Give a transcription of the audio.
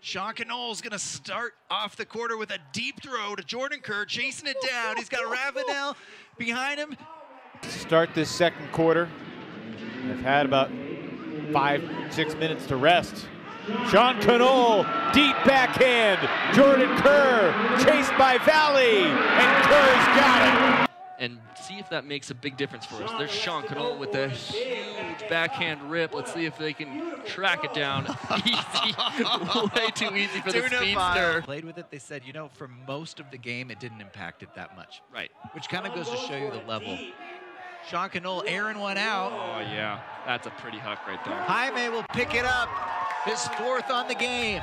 Sean Connole's going to start off the quarter with a deep throw to Jordan Kerr, chasing it down. He's got Ravenel behind him. Start this second quarter. They've had about five, six minutes to rest. Sean Connole, deep backhand. Jordan Kerr, chased by Valley, and Kerr's got it. And see if that makes a big difference for us. There's Sean Knoll with a huge backhand rip. Let's see if they can track it down. easy, way too easy for the speedster. Played with it. They said, you know, for most of the game, it didn't impact it that much. Right. Which kind of goes to show you the level. Sean Connole airing one out. Oh, yeah. That's a pretty huck right there. Jaime will pick it up. His fourth on the game.